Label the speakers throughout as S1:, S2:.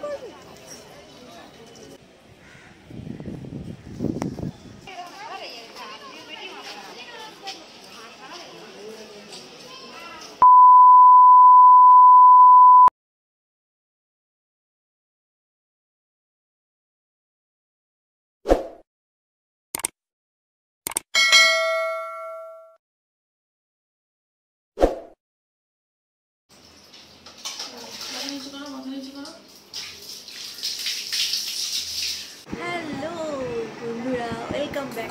S1: Gordon.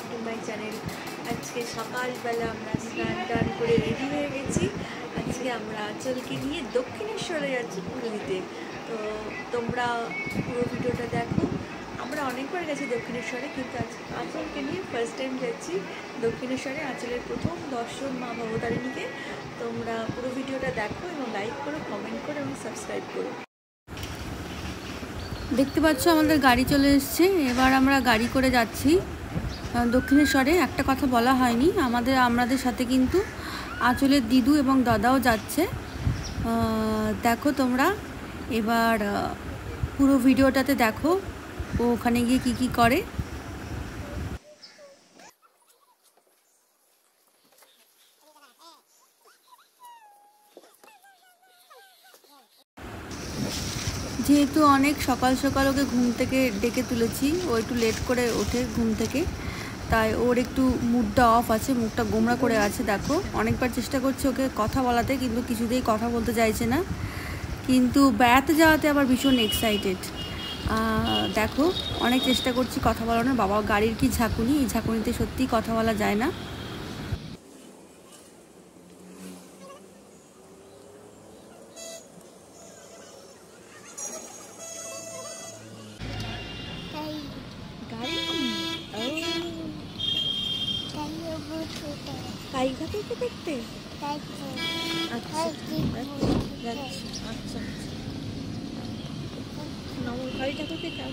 S1: Back to my channel. আজকে সকালবেলা আমরা স্নান টান করে রেডি হয়ে গেছি। আজকে আমরা আঁচলকে নিয়ে দক্ষিণেশ্বরে যাচ্ছি পুজো দিতে তো তোমরা পুরো ভিডিওটা দেখো। আমরা অনেকবার গেছি দক্ষিণেশ্বরে, কিন্তু আঁচলকে নিয়ে ফার্স্ট টাইম যাচ্ছি দক্ষিণেশ্বরে, আঁচলের প্রথম দর্শন মা ভবতারিণীকে। তোমরা পুরো ভিডিওটা দেখো এবং লাইক করো কমেন্ট করো এবং সাবস্ক্রাইব করো।
S2: দেখতে পাচ্ছ আমাদের গাড়ি চলে এসছে। এবার আমরা গাড়ি করে যাচ্ছি। দক্ষিণেশ্বরে একটা কথা বলা হয়নি। আমাদের আমাদের সাথে কিন্তু আঁচলের দিদু এবং দাদাও যাচ্ছে। দেখো তোমরা, এবার পুরো ভিডিওটাতে দেখো ও ওখানে গিয়ে কি কি করে। যেহেতু অনেক সকাল সকাল ওকে ঘুম থেকে ডেকে তুলেছি, ও একটু লেট করে ওঠে ঘুম থেকে। তাই ওর একটু মুডটা অফ আছে, মুখটা গোমরা করে আছে, দেখো। অনেকবার চেষ্টা করছে ওকে কথা বলাতে, কিন্তু কিছুতেই কথা বলতে চাইছে না। কিন্তু বেড়াতে যাওয়াতে আবার ভীষণ এক্সাইটেড দেখো, অনেক চেষ্টা করছি কথা বলানোর। বাবা, গাড়ির কি ঝাঁকুনি? এই ঝাঁকুনিতে সত্যিই কথা বলা যায় না।
S1: থেকে দেখতে। আচ্ছা আচ্ছা। আচ্ছা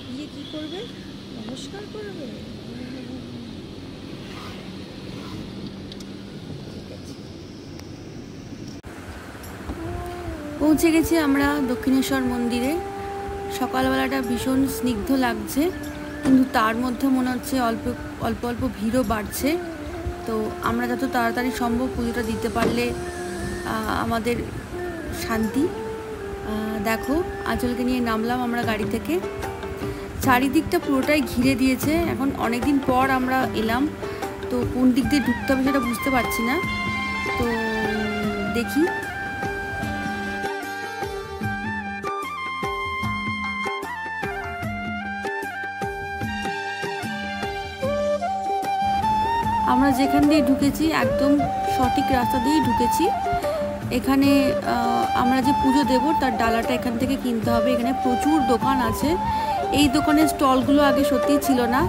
S1: গিয়ে কি করবে? নমস্কার
S2: পৌঁছে গেছি আমরা দক্ষিণেশ্বর মন্দিরে। সকালবেলাটা ভীষণ স্নিগ্ধ লাগছে, কিন্তু তার মধ্যে মনে হচ্ছে অল্প অল্প অল্প ভিড়ও বাড়ছে। তো আমরা যত তাড়াতাড়ি সম্ভব পুজোটা দিতে পারলে আমাদের শান্তি। দেখো, আঁচলকে নিয়ে নামলাম আমরা গাড়ি থেকে। চারিদিকটা পুরোটাই ঘিরে দিয়েছে। এখন অনেক দিন পর আমরা এলাম। তো কোন দিক দিয়ে ঢুকতে হবে সেটা বুঝতে পারছি না। তো দেখি। আমরা যেখান দিয়ে ঢুকেছি, একদম সঠিক রাস্তা দিয়েই ঢুকেছি। এখানে আমরা যে পুজো দেব, তার ডালাটা এখান থেকে কিনতে হবে। এখানে প্রচুর দোকান আছে। এই দোকানের স্টলগুলো আগে সত্যিই ছিল না।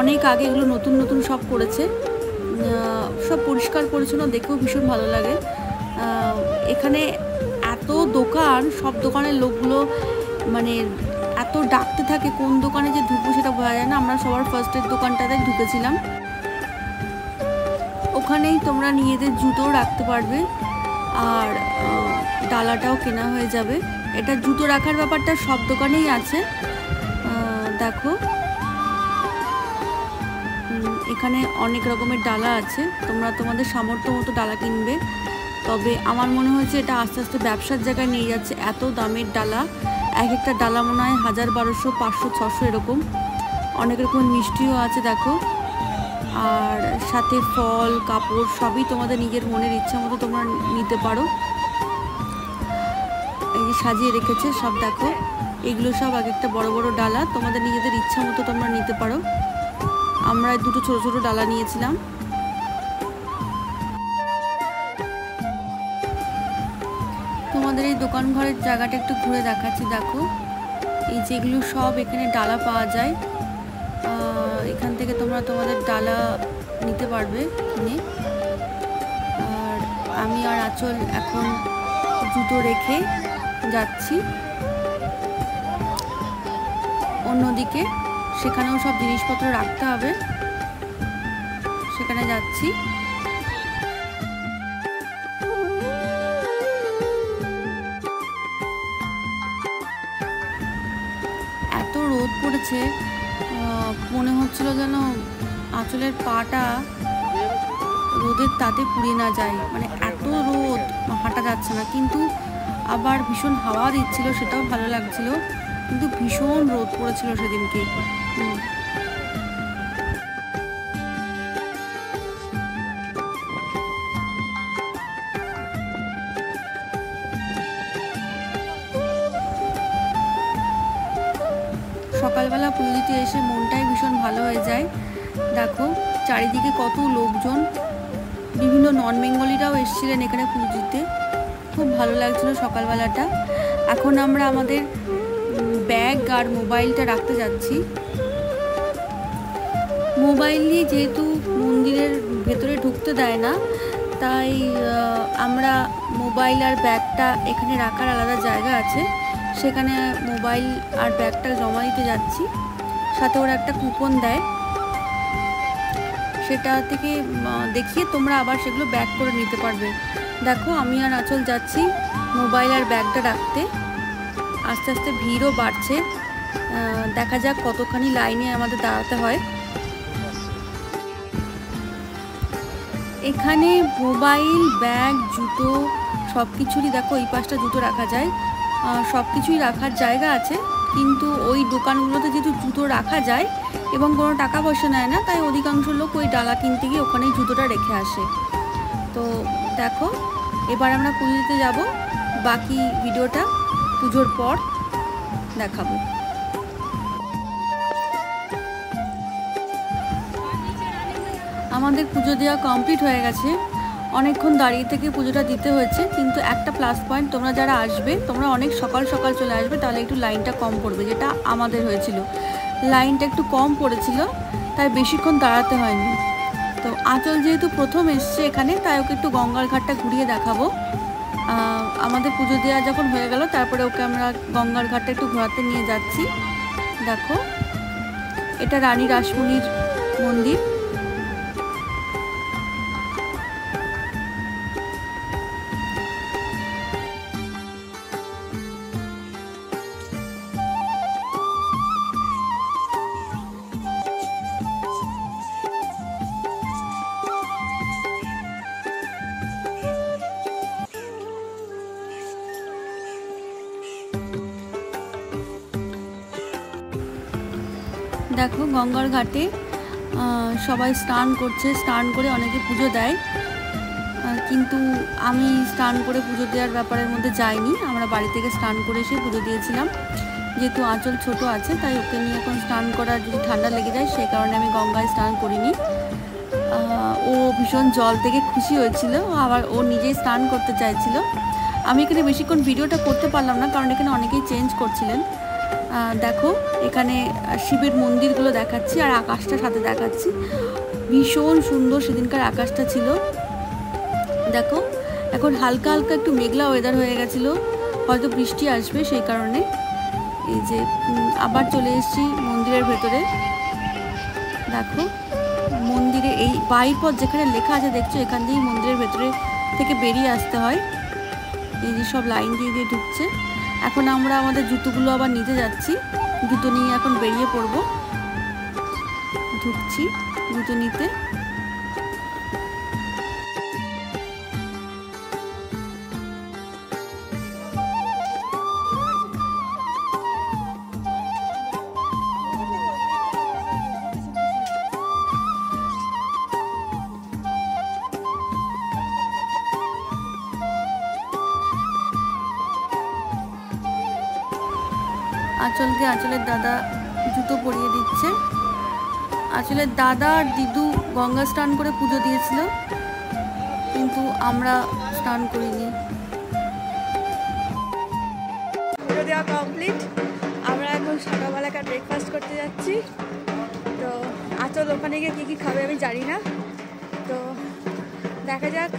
S2: অনেক আগে এগুলো নতুন নতুন সব করেছে। সব পরিষ্কার পরিচ্ছন্ন, দেখেও ভীষণ ভালো লাগে। এখানে এত দোকান, সব দোকানের লোকগুলো মানে এত ডাকতে থাকে, কোন দোকানে যে ঢুকবো সেটা বোঝা যায় না। আমরা সবার ফার্স্টের দোকানটাতে ঢুকেছিলাম। ওখানেই তোমরা নিজেদের জুতো রাখতে পারবে। আর ডালাটাও কেনা হয়ে যাবে। এটা জুতো রাখার ব্যাপারটা সব দোকানেই আছে। দেখো। এখানে অনেক রকমের ডালা আছে। তোমরা তোমাদের সামর্থ্য মতো ডালা কিনবে। তবে আমার মনে হয়েছে এটা আস্তে আস্তে ব্যবসার জায়গায় নিয়ে যাচ্ছে। এত দামের ডালা। এক একটা ডালা মনে হয় হাজার বারোশো, পাঁচশো, ছশো এরকম। অনেক রকম মিষ্টিও আছে, দেখো। আর সাথে ফল, কাপড় সবই তোমাদের নিজের মনের ইচ্ছা মতো তোমরা নিতে পারো। এই যে সাজিয়ে রেখেছে, সব দেখো। এগুলো সব এক একটা বড় বড় ডালা, তোমাদের নিজেদের ইচ্ছা মতো তোমরা নিতে পারো। আমরা দুটো ছোট ছোট ডালা নিয়েছিলাম। তোমাদের এই দোকান ঘরের জায়গাটা একটু ঘুরে দেখাচ্ছি, দেখো। এই যেগুলো সব এখানে ডালা পাওয়া যায়। এখান থেকে তোমরা তোমাদের ডালা নিতে পারবে কিনে। আর আমি আর আঁচল এখন জুতো রেখে যাচ্ছি। অন্যদিকে সেখানেও সব জিনিসপত্র রাখতে হবে। সেখানে যাচ্ছি। এত রোদ পড়েছে মনে হচ্ছিল যেন আঁচলের পাটা রোদের তাতে পুড়ে না যায়। মানে এত রোদ, হাঁটা যাচ্ছে না। কিন্তু আবার ভীষণ হাওয়া দিচ্ছিল, সেটাও ভালো লাগছিল। কিন্তু ভীষণ রোদ পড়েছিল সেদিনকে। সকালবেলা পুজো দিতে এসে মনটাই ভীষণ ভালো হয়ে যায়। দেখো, চারিদিকে কত লোকজন। বিভিন্ন নন বেঙ্গলিরাও এসেছিলেন এখানে পুজো দিতে খুব ভালো লাগছিল সকালবেলাটা। এখন আমরা আমাদের ব্যাগ আর মোবাইলটা রাখতে যাচ্ছি। মোবাইল নিয়ে যেহেতু মন্দিরের ভেতরে ঢুকতে দেয় না, তাই আমরা মোবাইল আর ব্যাগটা এখানে রাখার আলাদা জায়গা আছে। সেখানে মোবাইল আর ব্যাগটা জমা দিতে যাচ্ছি। সাথে ওরা একটা কুপন দেয়। সেটা থেকে দেখিয়ে তোমরা আবার সেগুলো ব্যাক করে নিতে পারবে। দেখো, আমি আর আঁচল যাচ্ছি মোবাইল আর ব্যাগটা রাখতে। আস্তে আস্তে ভিড়ও বাড়ছে। দেখা যাক কতখানি লাইনে আমাদের দাঁড়াতে হয়। এখানে মোবাইল ব্যাগ জুতো সব কিছুরই দেখো, এই পাশটা জুতো রাখা যায়। সব কিছুই রাখার জায়গা আছে, কিন্তু ওই দোকানগুলোতে যেহেতু জুতো রাখা যায় এবং কোনো টাকা পয়সা নেয় না, তাই অধিকাংশ লোক ওই ডালা কিনতে গিয়ে ওখানেই জুতোটা রেখে আসে। তো দেখো, এবার আমরা পুজোতে যাব। বাকি ভিডিওটা পুজোর পর দেখাবো। আমাদের পুজো দেওয়া কমপ্লিট হয়ে গেছে। অনেকক্ষণ দাঁড়িয়ে থেকে পুজোটা দিতে হয়েছে, কিন্তু একটা প্লাস পয়েন্ট তোমরা যারা আসবে, তোমরা অনেক সকাল সকাল চলে আসবে, তাহলে একটু লাইনটা কম পড়বে যেটা আমাদের হয়েছিল। লাইনটা একটু কম পড়েছিল, তাই বেশিক্ষণ দাঁড়াতে হয়নি। তো আঁচল যেহেতু প্রথম এসছে এখানে, তাই ওকে একটু গঙ্গার ঘাটটা ঘুরিয়ে দেখাবো। আমাদের পুজো দেওয়া যখন হয়ে গেল, তারপরে ওকে আমরা গঙ্গার ঘাটটা একটু ঘোরাতে নিয়ে যাচ্ছি। দেখো, এটা রানী রাসমণির মন্দির। দেখো গঙ্গার ঘাটে সবাই স্নান করছে, স্নান করে অনেকে পুজো দেয়। কিন্তু আমি স্নান করে পুজো দেওয়ার ব্যাপারের মধ্যে যাইনি। আমরা বাড়ি থেকে স্নান করে এসে পুজো দিয়েছিলাম। যেহেতু আঁচল ছোট আছে, তাই ওকে নিয়ে এখন স্নান করার যদি ঠান্ডা লেগে যায় সেই কারণে আমি গঙ্গায় স্নান করিনি। ও ভীষণ জল থেকে খুশি হয়েছিল, আবার ও নিজেই স্নান করতে চাইছিল। আমি এখানে বেশিক্ষণ ভিডিওটা করতে পারলাম না, কারণ এখানে অনেকেই চেঞ্জ করছিলেন। দেখো, এখানে শিবের মন্দিরগুলো দেখাচ্ছি আর আকাশটা সাথে দেখাচ্ছি। ভীষণ সুন্দর সেদিনকার আকাশটা ছিল। দেখো, এখন হালকা হালকা একটু মেঘলা ওয়েদার হয়ে গেছিল। হয়তো বৃষ্টি আসবে সেই কারণে। এই যে আবার চলে এসেছি মন্দিরের ভেতরে। দেখো, মন্দিরে এই বাইর পথ যেখানে লেখা আছে, দেখছ, এখান দিয়েই মন্দিরের ভেতরে থেকে বেরিয়ে আসতে হয়। এই যে সব লাইন দিয়ে দিয়ে ঢুকছে। এখন আমরা আমাদের জুতোগুলো আবার নিতে যাচ্ছি। জুতো নিয়ে এখন বেরিয়ে পড়ব। ঢুকছি জুতো নিতে। আঁচলকে আঁচলের দাদা জুতো পরিয়ে দিচ্ছে। আঁচলের দাদা আর দিদু গঙ্গা স্নান করে পুজো দিয়েছিল। কিন্তু আমরা স্নান করিনি।
S1: পুজো দেওয়া কমপ্লিট আমরা এখন সকালবেলাকার ব্রেকফাস্ট করতে যাচ্ছি। তো আচল ওখানে গিয়ে কী কী খাবে আমি জানি না। তো দেখা যাক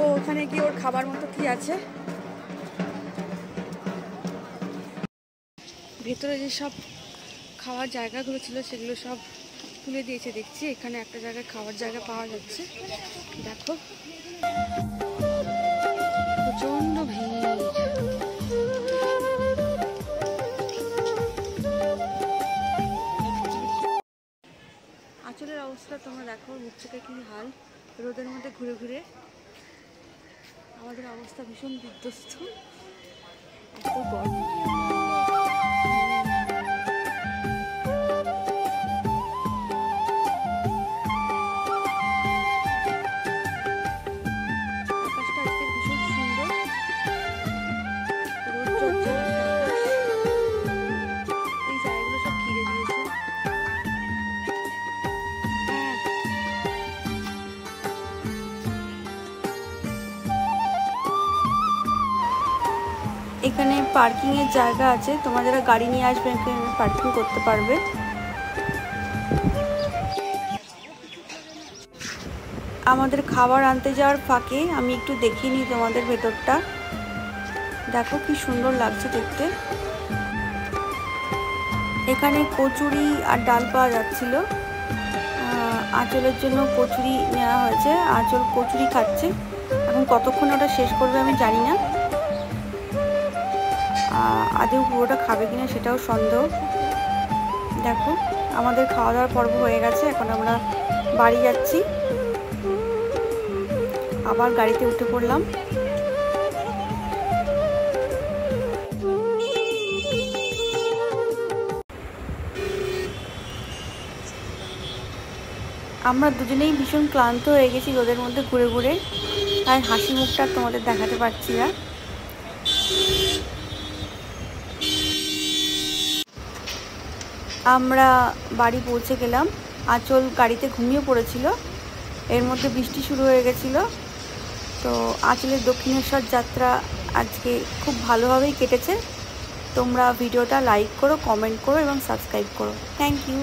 S1: ও ওখানে গিয়ে ওর খাবার মতো কী আছে। ভেতরে যেসব খাওয়ার জায়গাগুলো ছিল সেগুলো সব তুলে দিয়েছে, দেখছি। এখানে একটা জায়গায় খাওয়ার জায়গা পাওয়া যাচ্ছে। দেখো। প্রচণ্ড ভিড়। আঁচলের অবস্থা তোমরা দেখো মুখটাকে কি হাল? রোদের মধ্যে ঘুরে ঘুরে। আমাদের অবস্থা ভীষণ বিধ্বস্ত। এত গরম।
S2: এখানে পার্কিংয়ের জায়গা আছে, তোমরা যারা গাড়ি নিয়ে আসবে এখানে পার্কিং করতে পারবে। আমাদের খাবার আনতে যাওয়ার ফাঁকে আমি একটু দেখিয়ে নিই তোমাদের ভেতরটা। দেখো কি সুন্দর লাগছে দেখতে। এখানে কচুরি আর ডাল পাওয়া যাচ্ছিল। আঁচলের জন্য কচুরি নেওয়া হয়েছে। আঁচল কচুরি খাচ্ছে। এখন কতক্ষণ ওটা শেষ করবে আমি জানি না। আদেও পুরোটা খাবে কিনা সেটাও সন্দেহ। দেখো, আমাদের খাওয়া দাওয়ার পর্ব হয়ে গেছে, এখন আমরা বাড়ি যাচ্ছি। আবার গাড়িতে উঠে পড়লাম। আমরা দুজনেই ভীষণ ক্লান্ত হয়ে গেছি রোদের মধ্যে ঘুরে ঘুরে। তাই হাসি মুখটা তোমাদের দেখাতে পারছি না। আমরা বাড়ি পৌঁছে গেলাম। আঁচল গাড়িতে ঘুমিয়ে পড়েছিল। এর মধ্যে বৃষ্টি শুরু হয়ে গেছিল। তো আঁচলের দক্ষিণেশ্বর যাত্রা আজকে খুব ভালোভাবেই কেটেছে। তোমরা ভিডিওটা লাইক করো কমেন্ট করো এবং সাবস্ক্রাইব করো। Thank you